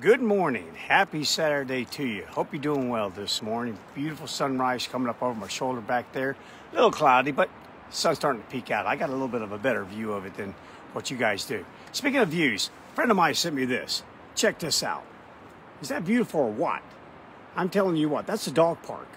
Good morning. Happy Saturday to you. Hope you're doing well this morning. Beautiful sunrise coming up over my shoulder back there. A little cloudy, but sun's starting to peek out. I got a little bit of a better view of it than what you guys do. Speaking of views, a friend of mine sent me this. Check this out. Is that beautiful or what? I'm telling you what, that's a dog park.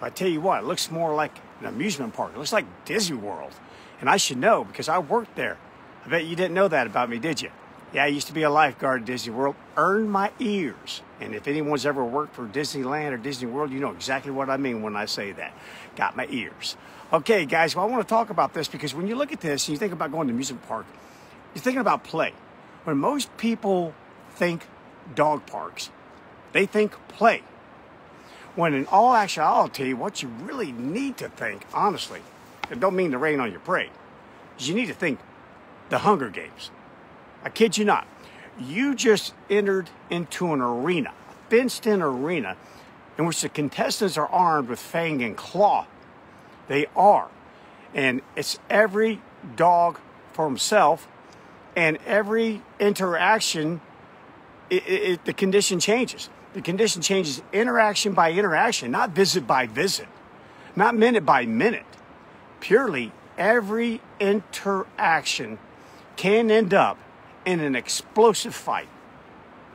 But I tell you what, it looks more like an amusement park. It looks like Disney World. And I should know because I worked there. I bet you didn't know that about me, did you? Yeah, I used to be a lifeguard at Disney World, earned my ears. And if anyone's ever worked for Disneyland or Disney World, you know exactly what I mean when I say that. Got my ears. Okay, guys, well, I want to talk about this because when you look at this and you think about going to amusement park, you're thinking about play. When most people think dog parks, they think play. When in all actuality, what you really need to think, honestly, and don't mean to rain on your parade, is you need to think the Hunger Games. I kid you not. You just entered into an arena, a fenced in arena, in which the contestants are armed with fang and claw. They are. And it's every dog for himself, and every interaction, it, it, the condition changes. The condition changes interaction by interaction, not visit by visit, not minute by minute. Purely every interaction can end up in an explosive fight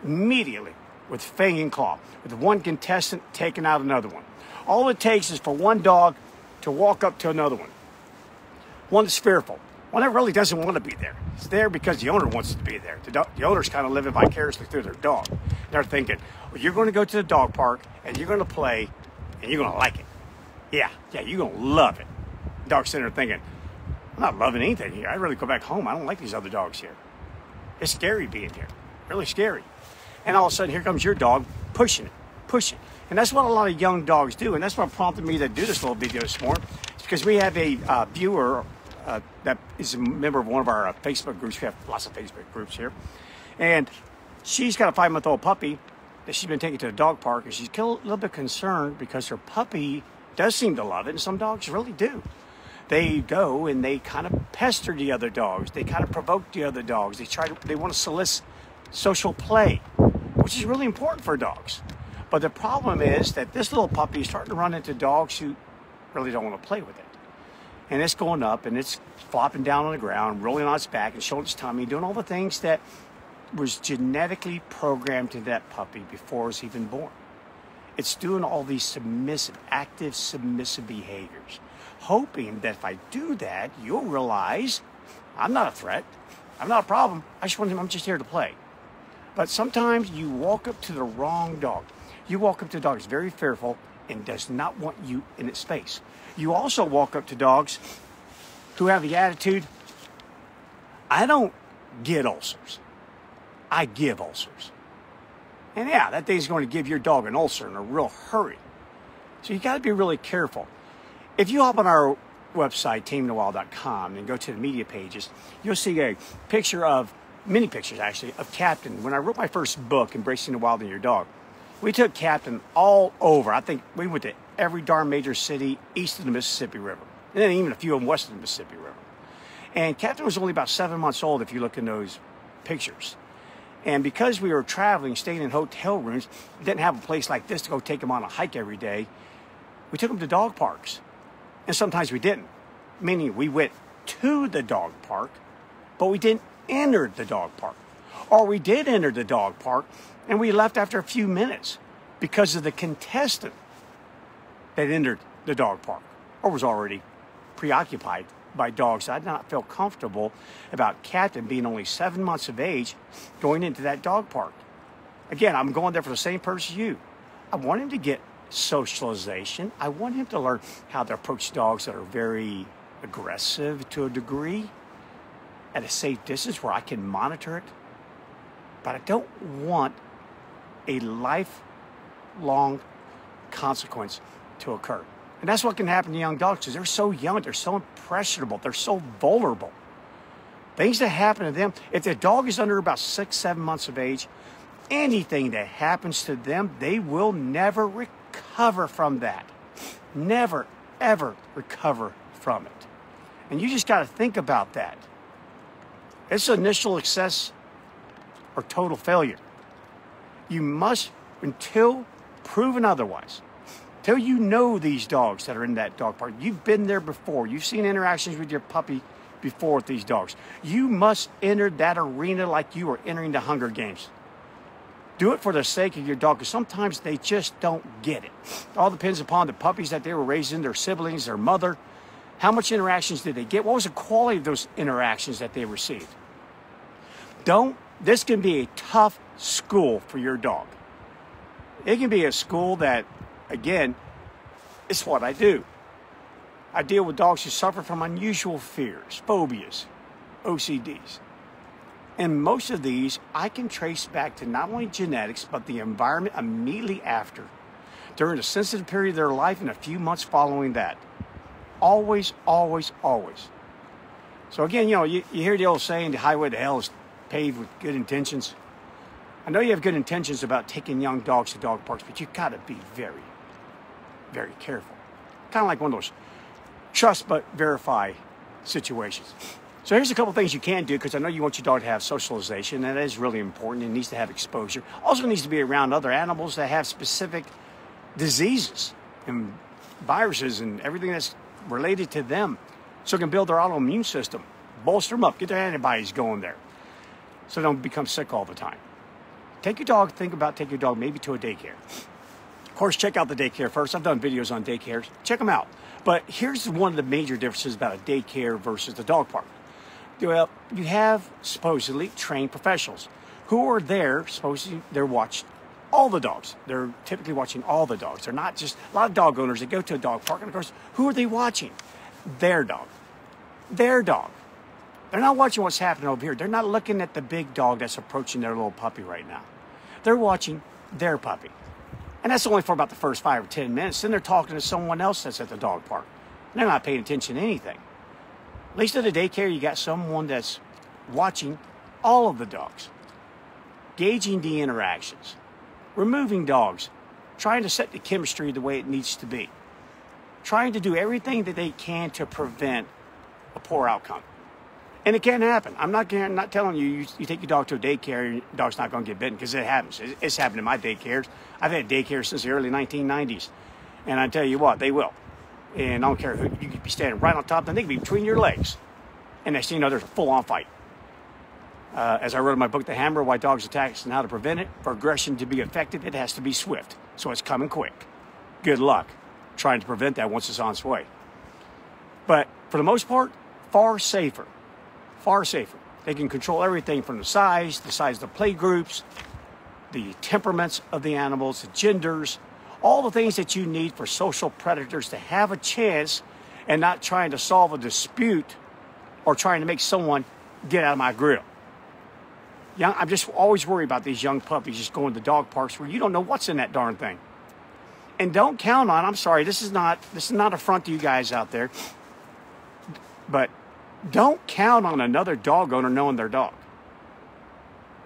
immediately with fang and claw, with one contestant taking out another one. All it takes is for one dog to walk up to another one. One that's fearful. One that really doesn't want to be there. It's there because the owner wants it to be there. The, the owner's kind of living vicariously through their dog. They're thinking, well, you're going to go to the dog park and you're going to play and you're going to like it. Yeah, yeah, you're going to love it. Sitting there thinking, I'm not loving anything here. I'd rather go back home. I don't like these other dogs here. It's scary being here, really scary. And all of a sudden, here comes your dog pushing it, pushing. And that's what a lot of young dogs do. And that's what prompted me to do this little video this morning. It's because we have a uh, viewer uh, that is a member of one of our uh, Facebook groups. We have lots of Facebook groups here. And she's got a five month old puppy that she's been taking to the dog park. And she's a little bit concerned because her puppy does seem to love it. And some dogs really do they go and they kind of pester the other dogs. They kind of provoke the other dogs. They try to, they want to solicit social play, which is really important for dogs. But the problem is that this little puppy is starting to run into dogs who really don't want to play with it. And it's going up and it's flopping down on the ground, rolling on its back and showing its tummy, doing all the things that was genetically programmed to that puppy before it was even born. It's doing all these submissive, active submissive behaviors hoping that if I do that, you'll realize I'm not a threat. I'm not a problem. I just want to, I'm just here to play. But sometimes you walk up to the wrong dog. You walk up to a dog that's very fearful and does not want you in its space. You also walk up to dogs who have the attitude, I don't get ulcers. I give ulcers. And yeah, that thing's going to give your dog an ulcer in a real hurry. So you got to be really careful. If you hop on our website, tamingthewild.com, and go to the media pages, you'll see a picture of, many pictures actually, of Captain. When I wrote my first book, Embracing the Wild in Your Dog, we took Captain all over. I think we went to every darn major city east of the Mississippi River, and then even a few of them west of the Mississippi River. And Captain was only about seven months old if you look in those pictures. And because we were traveling, staying in hotel rooms, didn't have a place like this to go take him on a hike every day, we took him to dog parks. And sometimes we didn't, meaning we went to the dog park, but we didn't enter the dog park. Or we did enter the dog park and we left after a few minutes because of the contestant that entered the dog park or was already preoccupied by dogs. I did not feel comfortable about Captain being only seven months of age going into that dog park. Again, I'm going there for the same purpose as you. I want him to get socialization. I want him to learn how to approach dogs that are very aggressive to a degree at a safe distance where I can monitor it. But I don't want a lifelong consequence to occur. And that's what can happen to young dogs because they're so young, they're so impressionable, they're so vulnerable. Things that happen to them, if the dog is under about six, seven months of age, anything that happens to them, they will never recover recover from that. Never, ever recover from it. And you just got to think about that. It's initial success or total failure. You must, until proven otherwise, till you know these dogs that are in that dog park, you've been there before, you've seen interactions with your puppy before with these dogs. You must enter that arena like you are entering the Hunger Games. Do it for the sake of your dog because sometimes they just don't get it. All depends upon the puppies that they were raising, their siblings, their mother. How much interactions did they get? What was the quality of those interactions that they received? Don't, this can be a tough school for your dog. It can be a school that, again, it's what I do. I deal with dogs who suffer from unusual fears, phobias, OCDs. And most of these I can trace back to not only genetics, but the environment immediately after, during a sensitive period of their life and a few months following that. Always, always, always. So again, you know, you, you hear the old saying, the highway to hell is paved with good intentions. I know you have good intentions about taking young dogs to dog parks, but you gotta be very, very careful. Kind of like one of those trust but verify situations. So here's a couple things you can do because I know you want your dog to have socialization, and that is really important. It needs to have exposure. Also it needs to be around other animals that have specific diseases and viruses and everything that's related to them, so it can build their autoimmune system, bolster them up, get their antibodies going there, so they don't become sick all the time. Take your dog. Think about taking your dog maybe to a daycare. Of course, check out the daycare first. I've done videos on daycares. Check them out. But here's one of the major differences about a daycare versus the dog park. Well, you have supposedly trained professionals who are there, supposedly they're watching all the dogs. They're typically watching all the dogs. They're not just a lot of dog owners that go to a dog park, and of course, who are they watching? Their dog. Their dog. They're not watching what's happening over here. They're not looking at the big dog that's approaching their little puppy right now. They're watching their puppy. And that's only for about the first five or ten minutes. Then they're talking to someone else that's at the dog park. They're not paying attention to anything. At least at a daycare, you got someone that's watching all of the dogs, gauging the interactions, removing dogs, trying to set the chemistry the way it needs to be, trying to do everything that they can to prevent a poor outcome. And it can happen. I'm not, I'm not telling you, you, you take your dog to a daycare, and your dog's not going to get bitten because it happens. It's happened in my daycares. I've had daycare since the early 1990s. And I tell you what, they will. And I don't care who, you could be standing right on top of them, they could be between your legs. And next thing you know, there's a full on fight. Uh, as I wrote in my book, The Hammer Why Dogs Attack and How to Prevent It, for aggression to be effective, it has to be swift. So it's coming quick. Good luck trying to prevent that once it's on its way. But for the most part, far safer. Far safer. They can control everything from the size, the size of the play groups, the temperaments of the animals, the genders, all the things that you need for social predators to have a chance and not trying to solve a dispute or trying to make someone get out of my grill. Young, I'm just always worried about these young puppies just going to dog parks where you don't know what's in that darn thing. And don't count on, I'm sorry, this is not this is not a front to you guys out there. But don't count on another dog owner knowing their dog.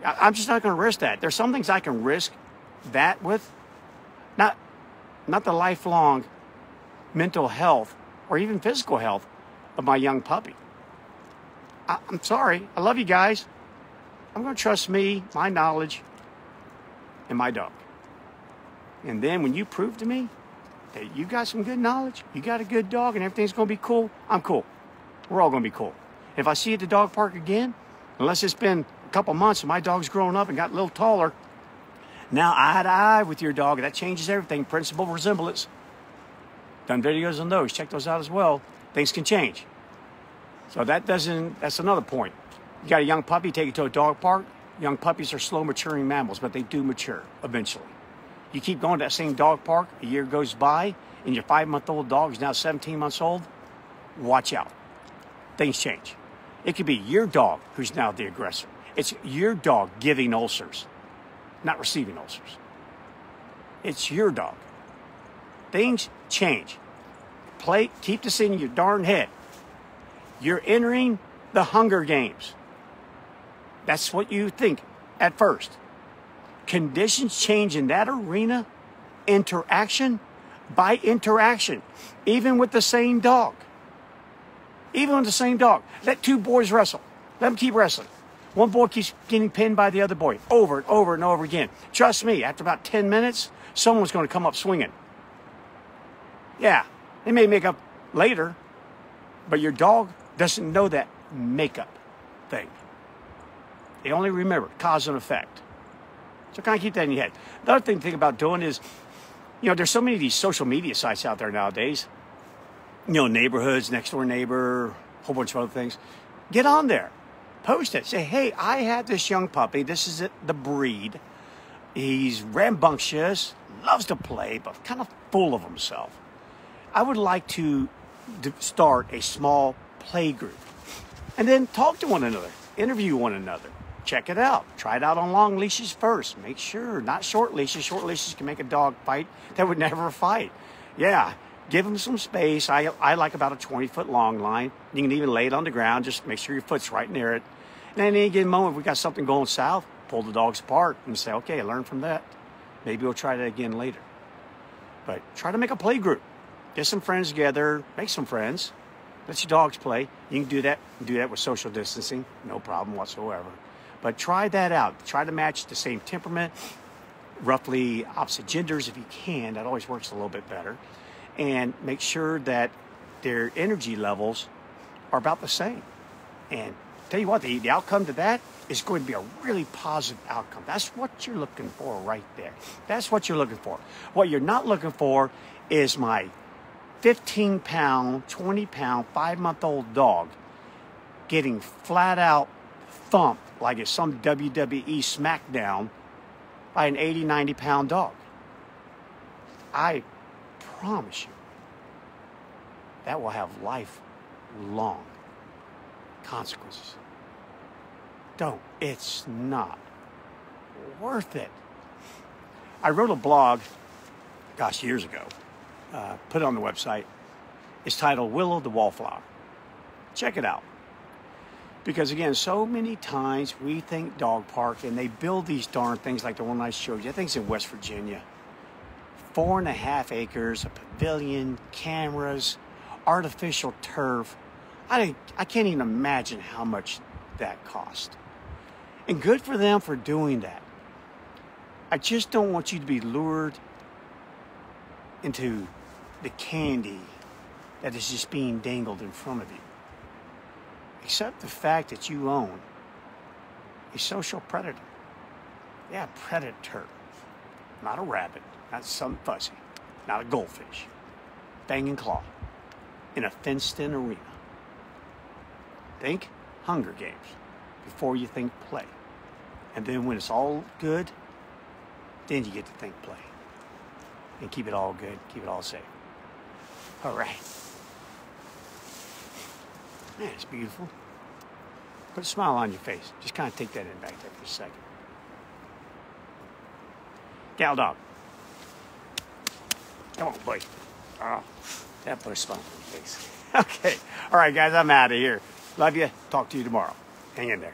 I'm just not going to risk that. There's some things I can risk that with, not the lifelong mental health or even physical health of my young puppy. I, I'm sorry. I love you guys. I'm going to trust me, my knowledge, and my dog. And then when you prove to me that you got some good knowledge, you got a good dog, and everything's going to be cool, I'm cool. We're all going to be cool. If I see you at the dog park again, unless it's been a couple months and my dog's grown up and got a little taller, now eye to eye with your dog, that changes everything. Principal resemblance. Done videos on those. Check those out as well. Things can change. So that doesn't, that's another point. You got a young puppy, take it to a dog park. Young puppies are slow maturing mammals, but they do mature eventually. You keep going to that same dog park, a year goes by, and your five month old dog is now 17 months old, watch out things change. It could be your dog who's now the aggressor. It's your dog giving ulcers, not receiving ulcers. It's your dog. Things change. Play, keep this in your darn head. You're entering the Hunger Games. That's what you think at first. Conditions change in that arena, interaction by interaction, even with the same dog even with the same dog. Let two boys wrestle. Let them keep wrestling. One boy keeps getting pinned by the other boy over and over and over again. Trust me, after about 10 minutes, someone's going to come up swinging. Yeah, they may make up later, but your dog doesn't know that makeup thing. They only remember cause and effect. So kind of keep that in your head. The other thing to think about doing is, you know, there's so many of these social media sites out there nowadays. You know, neighborhoods, next door neighbor, a whole bunch of other things. Get on there, post it. Say, hey, I had this young puppy. This is the breed. He's rambunctious, loves to play, but kind of full of himself. I would like to start a small play group and then talk to one another, interview one another, check it out. Try it out on long leashes first. Make sure, not short leashes. Short leashes can make a dog fight that would never fight. Yeah, give them some space. I, I like about a 20 foot long line. You can even lay it on the ground. Just make sure your foot's right near it. And at any given moment, if we got something going south, pull the dogs apart and say, okay, learn from that. Maybe we'll try that again later. But try to make a play group. Get some friends together, make some friends. Let your dogs play. You can do that. Do that with social distancing, no problem whatsoever. But try that out. Try to match the same temperament, roughly opposite genders if you can. That always works a little bit better. And make sure that their energy levels are about the same. And tell you what, the, the outcome to that is going to be a really positive outcome. That's what you're looking for right there. That's what you're looking for. What you're not looking for is my 15 pound, 20 pound, five month old dog getting flat out thumped like it's some WWE SmackDown by an 80, 90 pound dog. I promise you that will have lifelong consequences. Don't. It's not worth it. I wrote a blog, gosh, years ago, uh, put it on the website. It's titled Willow the Wallflower. Check it out. Because again, so many times we think dog park and they build these darn things like the one I showed you. I think it's in West Virginia. Four and a half acres, a pavilion, cameras, artificial turf. I, I can't even imagine how much that cost. And good for them for doing that. I just don't want you to be lured into the candy that is just being dangled in front of you Except the fact that you own a social predator. Yeah, predator. Not a rabbit, not some fuzzy, not a goldfish. Fang and claw in a fenced in arena. Think Hunger Games before you think play. And then when it's all good, then you get to think play. And keep it all good, keep it all safe. All right. Man, it's beautiful. Put a smile on your face. Just kind of take that in back there for a second. Gal dog. Come on, boy. Oh, that put a smile face. Okay. All right, guys, I'm out of here. Love you. Talk to you tomorrow. Hang in there.